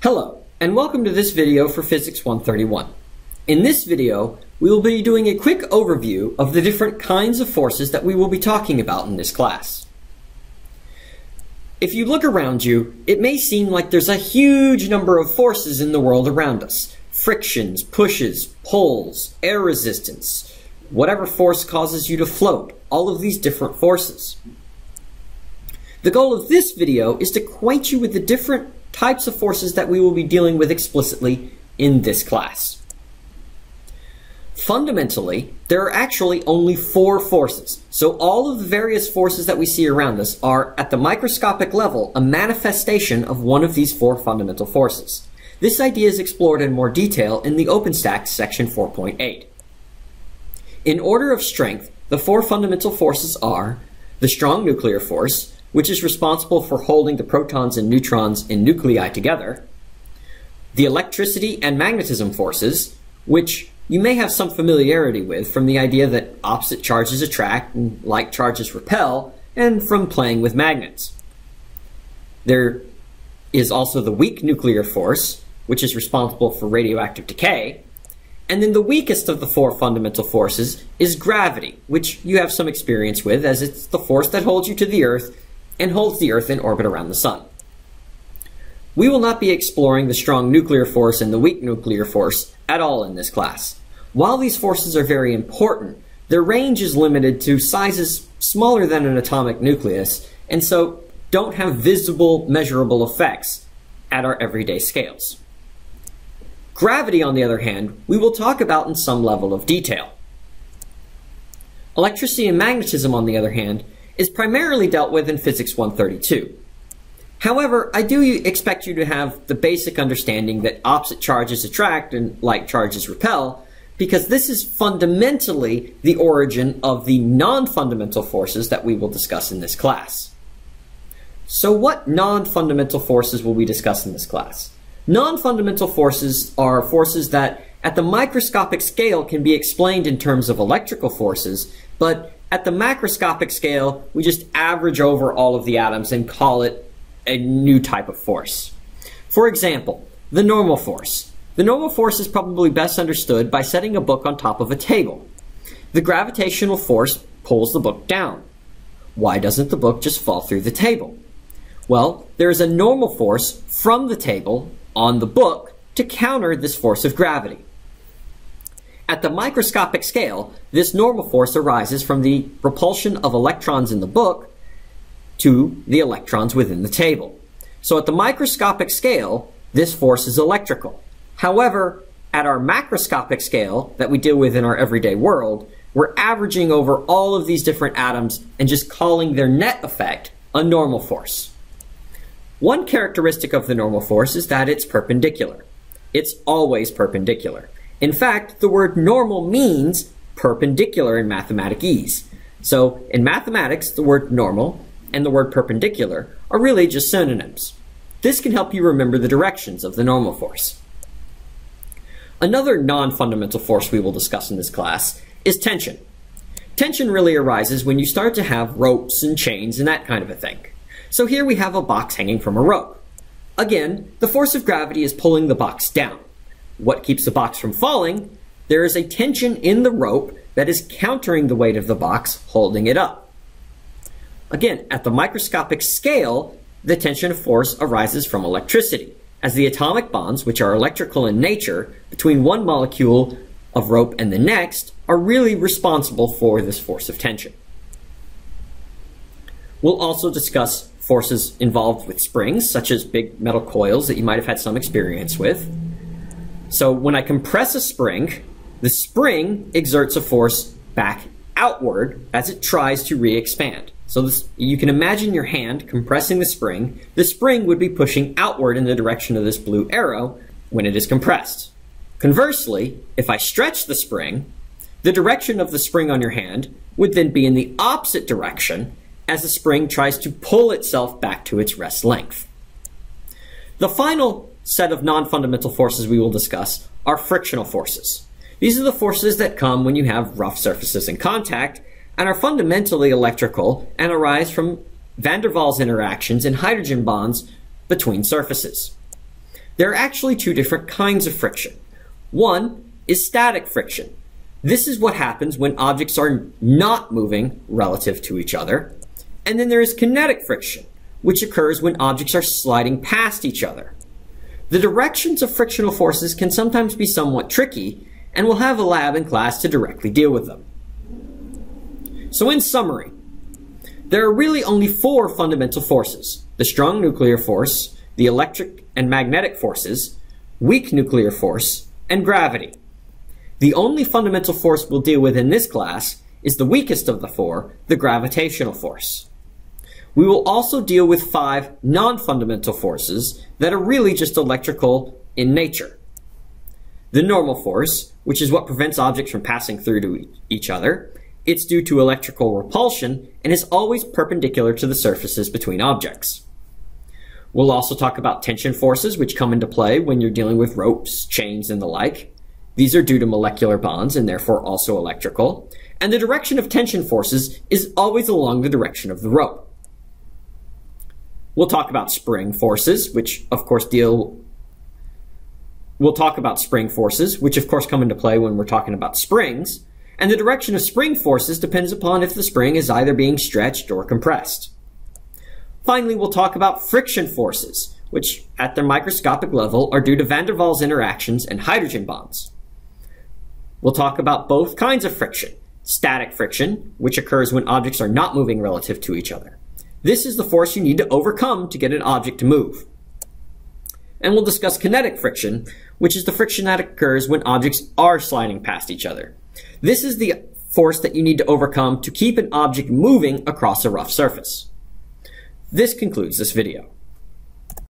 Hello, and welcome to this video for Physics 131. In this video, we will be doing a quick overview of the different kinds of forces that we will be talking about in this class. If you look around you, it may seem like there's a huge number of forces in the world around us. Frictions, pushes, pulls, air resistance, whatever force causes you to float, all of these different forces. The goal of this video is to acquaint you with the different types of forces that we will be dealing with explicitly in this class. Fundamentally, there are actually only four forces. So all of the various forces that we see around us are, at the microscopic level, a manifestation of one of these four fundamental forces. This idea is explored in more detail in the OpenStax section 4.8. In order of strength, the four fundamental forces are the strong nuclear force, which is responsible for holding the protons and neutrons in nuclei together, the electricity and magnetism forces, which you may have some familiarity with from the idea that opposite charges attract and like charges repel, and from playing with magnets. There is also the weak nuclear force, which is responsible for radioactive decay. And then the weakest of the four fundamental forces is gravity, which you have some experience with as it's the force that holds you to the Earth and holds the Earth in orbit around the Sun. We will not be exploring the strong nuclear force and the weak nuclear force at all in this class. While these forces are very important, their range is limited to sizes smaller than an atomic nucleus, and so don't have visible, measurable effects at our everyday scales. Gravity, on the other hand, we will talk about in some level of detail. Electricity and magnetism, on the other hand, is primarily dealt with in Physics 132. However, I do expect you to have the basic understanding that opposite charges attract and like charges repel, because this is fundamentally the origin of the non-fundamental forces that we will discuss in this class. So what non-fundamental forces will we discuss in this class? Non-fundamental forces are forces that at the microscopic scale can be explained in terms of electrical forces, but at the macroscopic scale, we just average over all of the atoms and call it a new type of force. For example, the normal force. The normal force is probably best understood by setting a book on top of a table. The gravitational force pulls the book down. Why doesn't the book just fall through the table? Well, there is a normal force from the table on the book to counter this force of gravity. At the microscopic scale, this normal force arises from the repulsion of electrons in the book to the electrons within the table. So at the microscopic scale, this force is electrical. However, at our macroscopic scale that we deal with in our everyday world, we're averaging over all of these different atoms and just calling their net effect a normal force. One characteristic of the normal force is that it's perpendicular. It's always perpendicular. In fact, the word normal means perpendicular in mathematicese. So in mathematics, the word normal and the word perpendicular are really just synonyms. This can help you remember the directions of the normal force. Another non-fundamental force we will discuss in this class is tension. Tension really arises when you start to have ropes and chains and that kind of a thing. So here we have a box hanging from a rope. Again, the force of gravity is pulling the box down. What keeps the box from falling? There is a tension in the rope that is countering the weight of the box, holding it up. Again, at the microscopic scale, the tension force arises from electricity, as the atomic bonds, which are electrical in nature, between one molecule of rope and the next, are really responsible for this force of tension. We'll also discuss forces involved with springs, such as big metal coils that you might have had some experience with. So when I compress a spring, the spring exerts a force back outward as it tries to re-expand. So this, you can imagine your hand compressing the spring. The spring would be pushing outward in the direction of this blue arrow when it is compressed. Conversely, if I stretch the spring, the direction of the spring on your hand would then be in the opposite direction as the spring tries to pull itself back to its rest length. The final set of non-fundamental forces we will discuss are frictional forces. These are the forces that come when you have rough surfaces in contact and are fundamentally electrical and arise from van der Waals interactions and hydrogen bonds between surfaces. There are actually two different kinds of friction. One is static friction. This is what happens when objects are not moving relative to each other. And then there is kinetic friction, which occurs when objects are sliding past each other. The directions of frictional forces can sometimes be somewhat tricky, and we'll have a lab in class to directly deal with them. So in summary, there are really only four fundamental forces. The strong nuclear force, the electric and magnetic forces, weak nuclear force, and gravity. The only fundamental force we'll deal with in this class is the weakest of the four, the gravitational force. We will also deal with five non-fundamental forces that are really just electrical in nature. The normal force, which is what prevents objects from passing through to each other, it's due to electrical repulsion and is always perpendicular to the surfaces between objects. We'll also talk about tension forces, which come into play when you're dealing with ropes, chains, and the like. These are due to molecular bonds and therefore also electrical. And the direction of tension forces is always along the direction of the rope. We'll talk about spring forces, which of course deal We'll talk about spring forces, which of course come into play when we're talking about springs, and the direction of spring forces depends upon if the spring is either being stretched or compressed. Finally, we'll talk about friction forces, which at their microscopic level are due to van der Waals interactions and hydrogen bonds. We'll talk about both kinds of friction. Static friction, which occurs when objects are not moving relative to each other. This is the force you need to overcome to get an object to move. And we'll discuss kinetic friction, which is the friction that occurs when objects are sliding past each other. This is the force that you need to overcome to keep an object moving across a rough surface. This concludes this video.